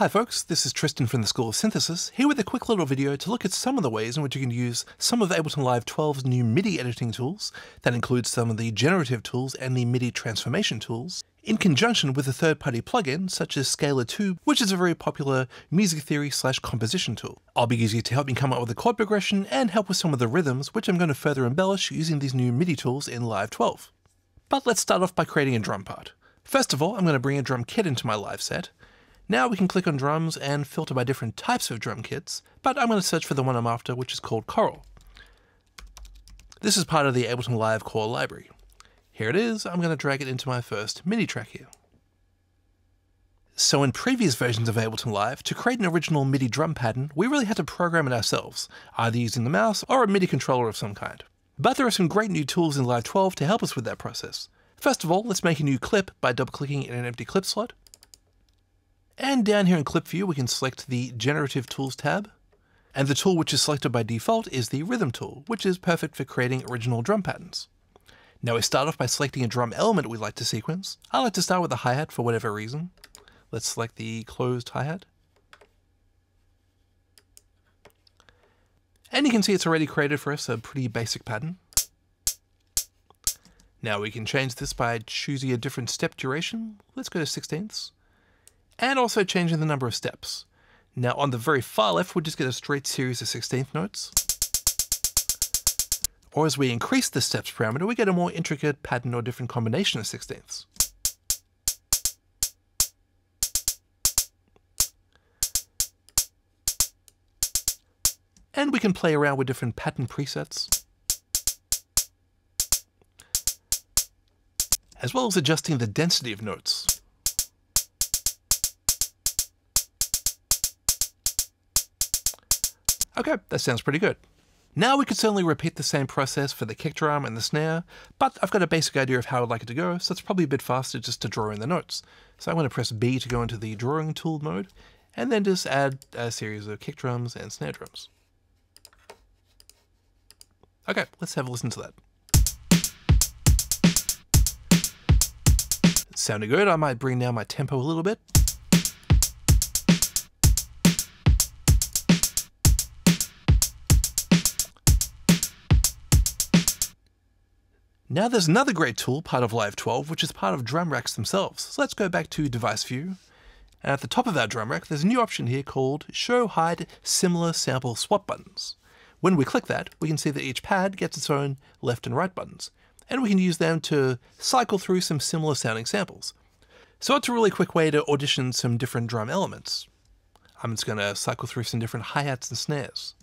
Hi folks, this is Tristan from the School of Synthesis, here with a quick little video to look at some of the ways in which you can use some of Ableton Live 12's new MIDI editing tools, that includes some of the generative tools and the MIDI transformation tools, in conjunction with a third-party plugin such as Scaler 2, which is a very popular music theory slash composition tool. I'll be using it to help me come up with a chord progression and help with some of the rhythms, which I'm going to further embellish using these new MIDI tools in Live 12. But let's start off by creating a drum part. First of all, I'm going to bring a drum kit into my live set, now we can click on drums and filter by different types of drum kits, but I'm going to search for the one I'm after, which is called Coral. This is part of the Ableton Live core library. Here it is, I'm going to drag it into my first MIDI track here. So in previous versions of Ableton Live, to create an original MIDI drum pattern, we really had to program it ourselves, either using the mouse or a MIDI controller of some kind. But there are some great new tools in Live 12 to help us with that process. First of all, let's make a new clip by double-clicking in an empty clip slot. And down here in Clip View, we can select the Generative Tools tab. And the tool which is selected by default is the Rhythm tool, which is perfect for creating original drum patterns. Now we start off by selecting a drum element we'd like to sequence. I like to start with the hi-hat for whatever reason. Let's select the closed hi-hat. And you can see it's already created for us a pretty basic pattern. Now we can change this by choosing a different step duration. Let's go to sixteenths and also changing the number of steps. Now on the very far left, we'll just get a straight series of 16th notes. Or as we increase the steps parameter, we get a more intricate pattern or different combination of 16ths. And we can play around with different pattern presets. As well as adjusting the density of notes. Okay, that sounds pretty good. Now we could certainly repeat the same process for the kick drum and the snare, but I've got a basic idea of how I'd like it to go, so it's probably a bit faster just to draw in the notes. So I'm going to press B to go into the drawing tool mode, and then just add a series of kick drums and snare drums. Okay, let's have a listen to that. Sounding good, I might bring down my tempo a little bit. Now there's another great tool, part of Live 12, which is part of drum racks themselves. So let's go back to device view. And at the top of our drum rack, there's a new option here called Show Hide Similar Sample Swap Buttons. When we click that, we can see that each pad gets its own left and right buttons, and we can use them to cycle through some similar sounding samples. So it's a really quick way to audition some different drum elements. I'm just going to cycle through some different hi-hats and snares.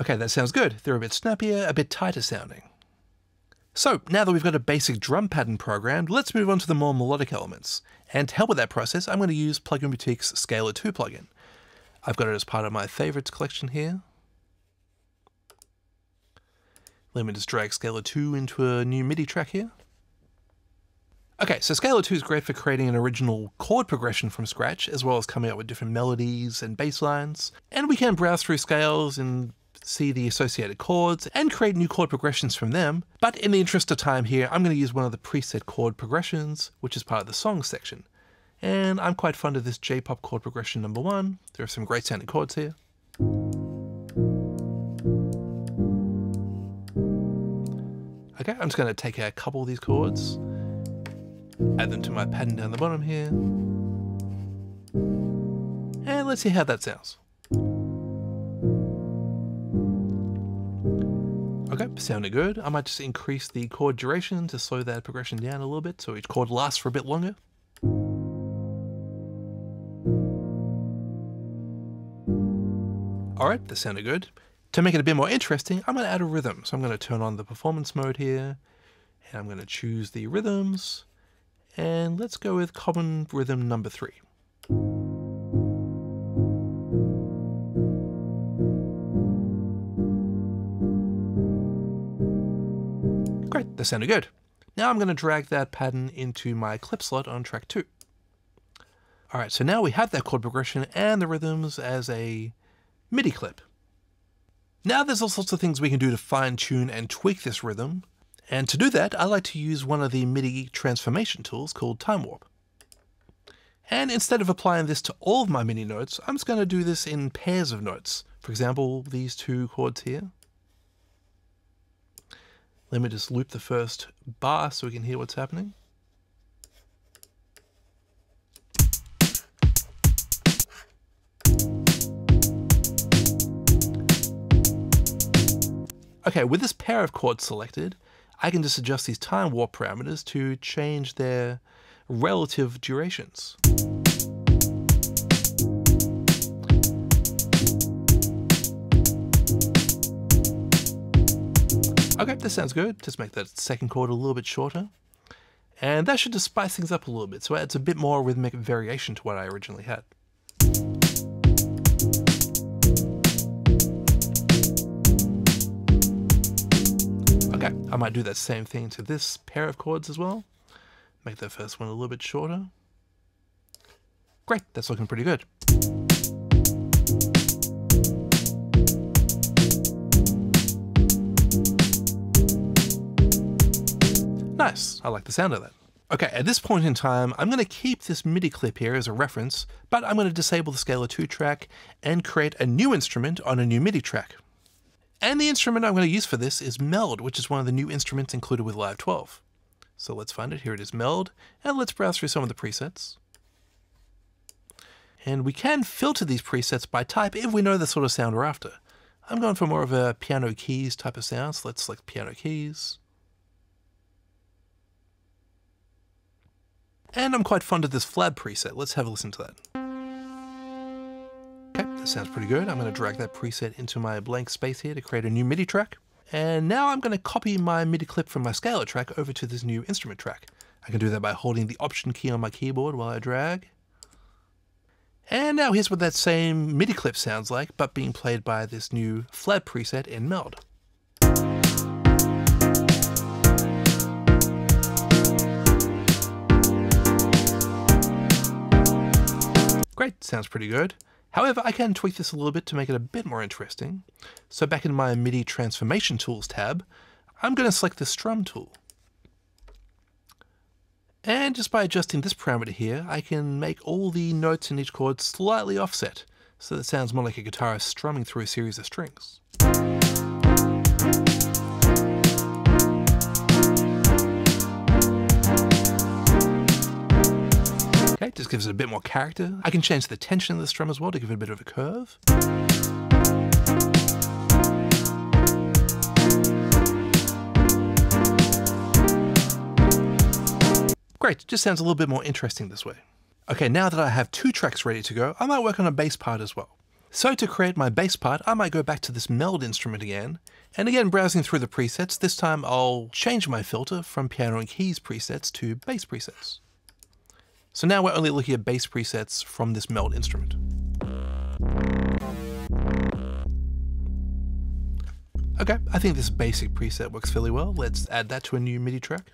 Okay, that sounds good. They're a bit snappier, a bit tighter sounding. So, now that we've got a basic drum pattern programmed, let's move on to the more melodic elements. And to help with that process, I'm going to use Plugin Boutique's Scaler 2 plugin. I've got it as part of my favorites collection here. Let me just drag Scaler 2 into a new MIDI track here. Okay, so Scaler 2 is great for creating an original chord progression from scratch, as well as coming up with different melodies and bass lines. And we can browse through scales and see the associated chords, and create new chord progressions from them. But in the interest of time here, I'm going to use one of the preset chord progressions, which is part of the song section. And I'm quite fond of this J-pop chord progression number one. There are some great sounding chords here. Okay, I'm just going to take a couple of these chords, add them to my pattern down the bottom here, and let's see how that sounds. Sounding good. I might just increase the chord duration to slow that progression down a little bit so each chord lasts for a bit longer. Alright, that sounded good. To make it a bit more interesting, I'm going to add a rhythm. So I'm going to turn on the performance mode here, and I'm going to choose the rhythms, and let's go with common rhythm number three. That sounded good. Now I'm going to drag that pattern into my clip slot on track 2. Alright, so now we have that chord progression and the rhythms as a MIDI clip. Now there's all sorts of things we can do to fine tune and tweak this rhythm, and to do that I like to use one of the MIDI transformation tools called Time Warp. And instead of applying this to all of my MIDI notes, I'm just going to do this in pairs of notes. For example, these two chords here. Let me just loop the first bar so we can hear what's happening. Okay, with this pair of chords selected, I can just adjust these time warp parameters to change their relative durations. Okay, this sounds good. Just make that second chord a little bit shorter. And that should just spice things up a little bit, so adds a bit more rhythmic variation to what I originally had. Okay, I might do that same thing to this pair of chords as well. Make that first one a little bit shorter. Great, that's looking pretty good. Nice, I like the sound of that. Okay, at this point in time, I'm going to keep this MIDI clip here as a reference, but I'm going to disable the Scaler 2 track and create a new instrument on a new MIDI track. And the instrument I'm going to use for this is Meld, which is one of the new instruments included with Live 12. So let's find it. Here it is, Meld. And let's browse through some of the presets. And we can filter these presets by type if we know the sort of sound we're after. I'm going for more of a piano keys type of sound, so let's select piano keys. And I'm quite fond of this flab preset. Let's have a listen to that. Okay, that sounds pretty good. I'm going to drag that preset into my blank space here to create a new MIDI track. And now I'm going to copy my MIDI clip from my Scaler track over to this new instrument track. I can do that by holding the Option key on my keyboard while I drag. And now here's what that same MIDI clip sounds like, but being played by this new Flab preset in Meld. Great, sounds pretty good. However, I can tweak this a little bit to make it a bit more interesting. So back in my MIDI Transformation Tools tab, I'm going to select the Strum tool. And just by adjusting this parameter here, I can make all the notes in each chord slightly offset, so that it sounds more like a guitarist strumming through a series of strings. Okay, just gives it a bit more character. I can change the tension of the strum as well to give it a bit of a curve. Great, just sounds a little bit more interesting this way. Okay, now that I have two tracks ready to go, I might work on a bass part as well. So to create my bass part, I might go back to this meld instrument again, and again browsing through the presets, this time I'll change my filter from piano and keys presets to bass presets. So now we're only looking at bass presets from this meld instrument. Okay, I think this basic preset works fairly well. Let's add that to a new MIDI track.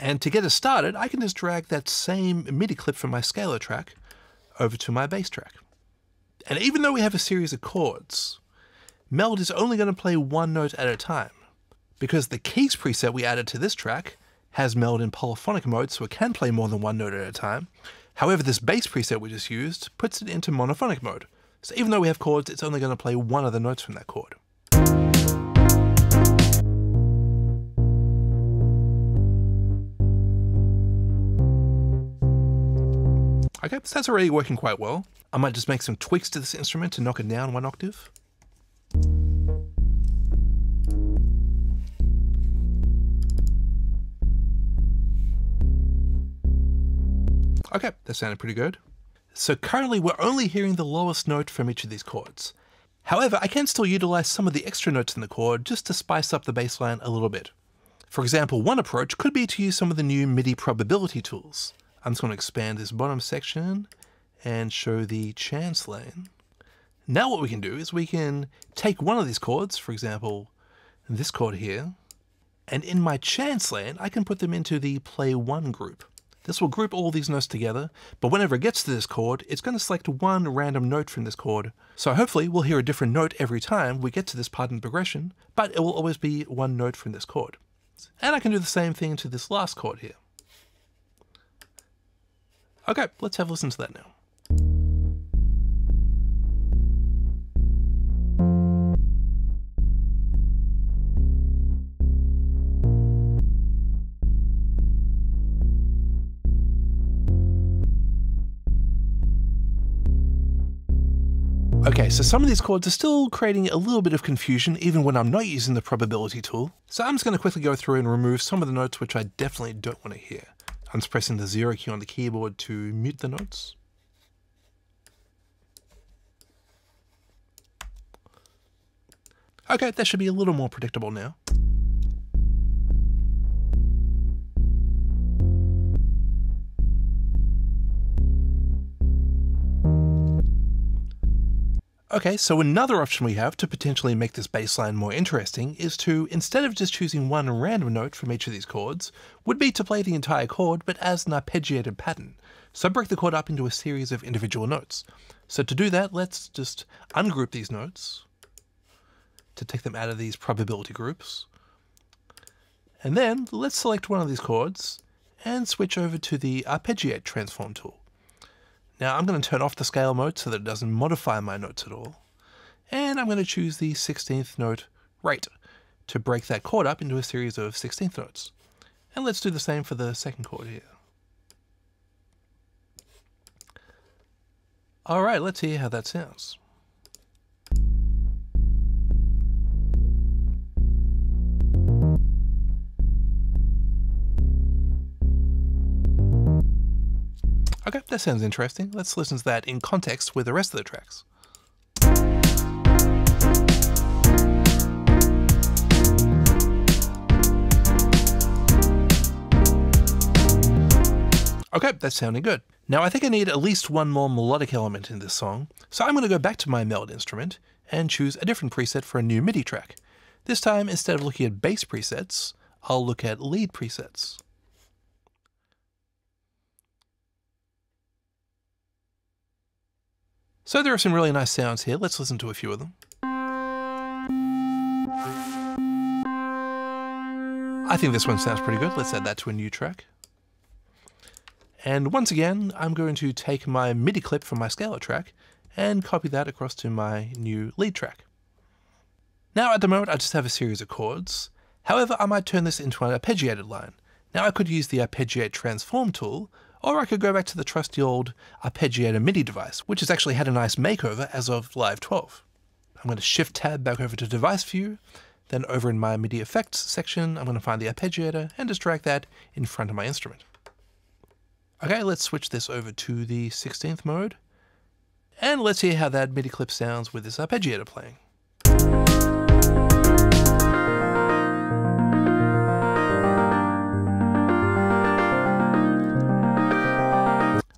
And to get us started, I can just drag that same MIDI clip from my Scaler track over to my bass track. And even though we have a series of chords, Meld is only going to play one note at a time. Because the keys preset we added to this track has meld in polyphonic mode, so it can play more than one note at a time. However, this bass preset we just used puts it into monophonic mode. So even though we have chords, it's only going to play one of the notes from that chord. Okay, so that's already working quite well. I might just make some tweaks to this instrument to knock it down one octave. Okay, that sounded pretty good. So currently we're only hearing the lowest note from each of these chords. However, I can still utilize some of the extra notes in the chord just to spice up the bass line a little bit. For example, one approach could be to use some of the new MIDI probability tools. I'm just going to expand this bottom section and show the chance lane. Now what we can do is we can take one of these chords, for example, this chord here, and in my chance lane, I can put them into the play one group. This will group all these notes together, but whenever it gets to this chord, it's going to select one random note from this chord. So hopefully we'll hear a different note every time we get to this part in the progression, but it will always be one note from this chord. And I can do the same thing to this last chord here. Okay, let's have a listen to that now. Okay, so some of these chords are still creating a little bit of confusion even when I'm not using the probability tool. So I'm just going to quickly go through and remove some of the notes which I definitely don't want to hear. I'm just pressing the zero key on the keyboard to mute the notes. Okay, that should be a little more predictable now. Okay, so another option we have to potentially make this bass line more interesting is to, instead of just choosing one random note from each of these chords, would be to play the entire chord but as an arpeggiated pattern. So break the chord up into a series of individual notes. So to do that, let's just ungroup these notes to take them out of these probability groups. And then let's select one of these chords and switch over to the arpeggiate transform tool. Now I'm going to turn off the scale mode so that it doesn't modify my notes at all. And I'm going to choose the 16th note rate to break that chord up into a series of 16th notes. And let's do the same for the second chord here. Alright, let's hear how that sounds. Okay, that sounds interesting. Let's listen to that in context with the rest of the tracks. Okay, that's sounding good. Now I think I need at least one more melodic element in this song, so I'm going to go back to my meld instrument and choose a different preset for a new MIDI track. This time, instead of looking at bass presets, I'll look at lead presets. So there are some really nice sounds here. Let's listen to a few of them. I think this one sounds pretty good. Let's add that to a new track. And once again, I'm going to take my MIDI clip from my Scaler track and copy that across to my new lead track. Now at the moment I just have a series of chords. However, I might turn this into an arpeggiated line. Now I could use the arpeggiate transform tool, or I could go back to the trusty old arpeggiator MIDI device, which has actually had a nice makeover as of Live 12. I'm going to shift tab back over to device view, then over in my MIDI effects section, I'm going to find the arpeggiator and just drag that in front of my instrument. Okay, let's switch this over to the 16th mode. And let's hear how that MIDI clip sounds with this arpeggiator playing.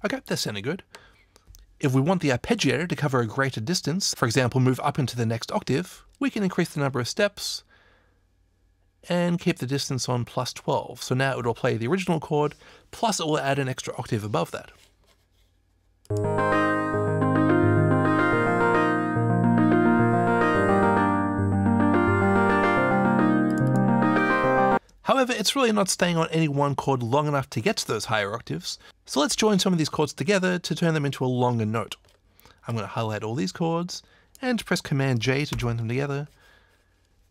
Okay, that's sounding good. If we want the arpeggiator to cover a greater distance, for example move up into the next octave, we can increase the number of steps and keep the distance on plus 12. So now it will play the original chord, plus it will add an extra octave above that. However, it's really not staying on any one chord long enough to get to those higher octaves, so let's join some of these chords together to turn them into a longer note. I'm going to highlight all these chords, and press Command J to join them together,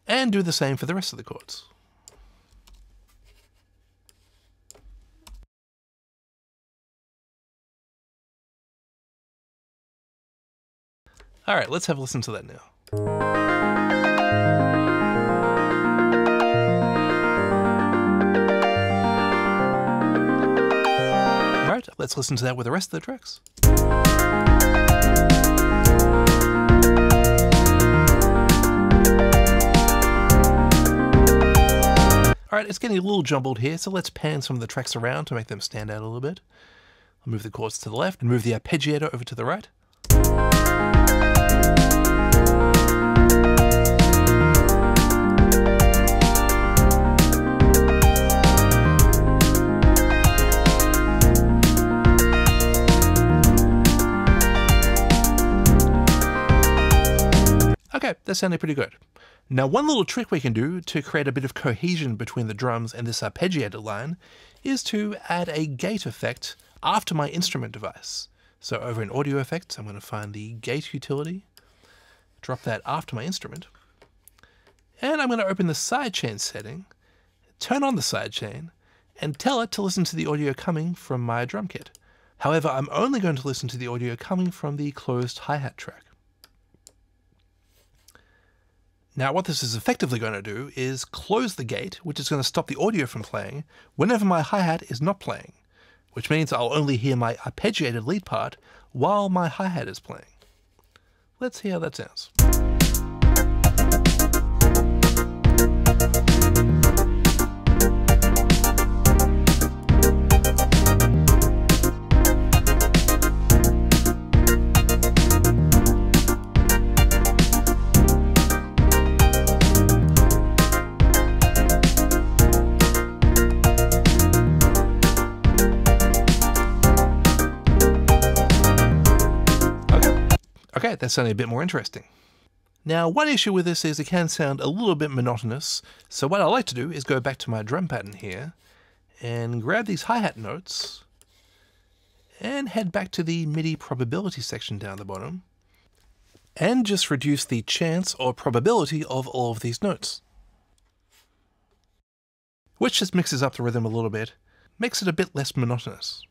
and do the same for the rest of the chords. Alright, let's have a listen to that now. Let's listen to that with the rest of the tracks. Alright, it's getting a little jumbled here, so let's pan some of the tracks around to make them stand out a little bit. I'll move the chords to the left and move the arpeggiator over to the right. Okay, that sounded pretty good. Now, one little trick we can do to create a bit of cohesion between the drums and this arpeggiated line is to add a gate effect after my instrument device. So over in audio effects, I'm going to find the gate utility, drop that after my instrument, and I'm going to open the sidechain setting, turn on the sidechain, and tell it to listen to the audio coming from my drum kit. However, I'm only going to listen to the audio coming from the closed hi-hat track. Now what this is effectively going to do is close the gate, which is going to stop the audio from playing whenever my hi-hat is not playing, which means I'll only hear my arpeggiated lead part while my hi-hat is playing. Let's see how that sounds. Sounding a bit more interesting. Now, one issue with this is it can sound a little bit monotonous, so what I like to do is go back to my drum pattern here and grab these hi-hat notes and head back to the MIDI probability section down the bottom and just reduce the chance or probability of all of these notes. Which just mixes up the rhythm a little bit, makes it a bit less monotonous.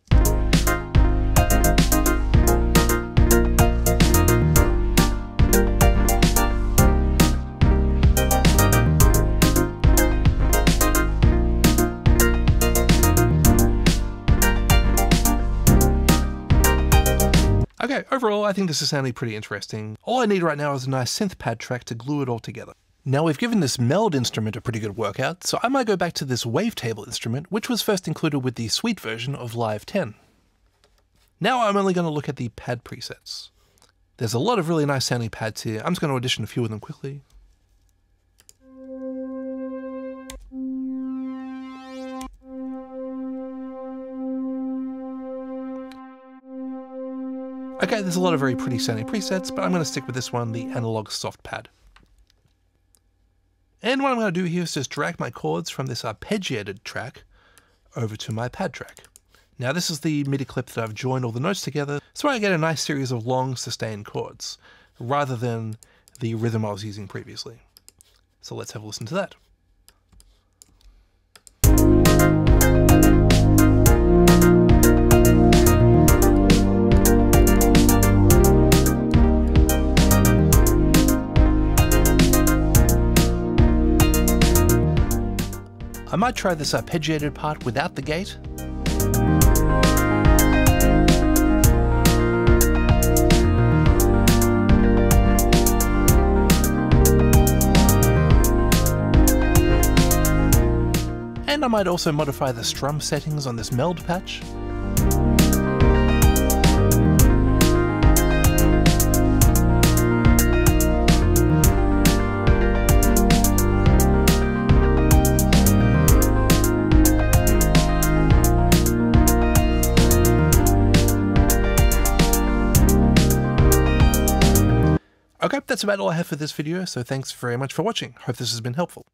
Okay, overall, I think this is sounding pretty interesting. All I need right now is a nice synth pad track to glue it all together. Now we've given this meld instrument a pretty good workout, so I might go back to this wavetable instrument, which was first included with the Suite version of Live 10. Now I'm only going to look at the pad presets. There's a lot of really nice sounding pads here. I'm just going to audition a few of them quickly. Okay, there's a lot of very pretty sounding presets, but I'm going to stick with this one, the Analog Soft Pad. And what I'm going to do here is just drag my chords from this arpeggiated track over to my pad track. Now this is the MIDI clip that I've joined all the notes together, so I get a nice series of long sustained chords, rather than the rhythm I was using previously. So let's have a listen to that. I might try this uh, arpeggiated part without the gate. And I might also modify the strum settings on this meld patch. About all I have for this video, so thanks very much for watching. Hope this has been helpful.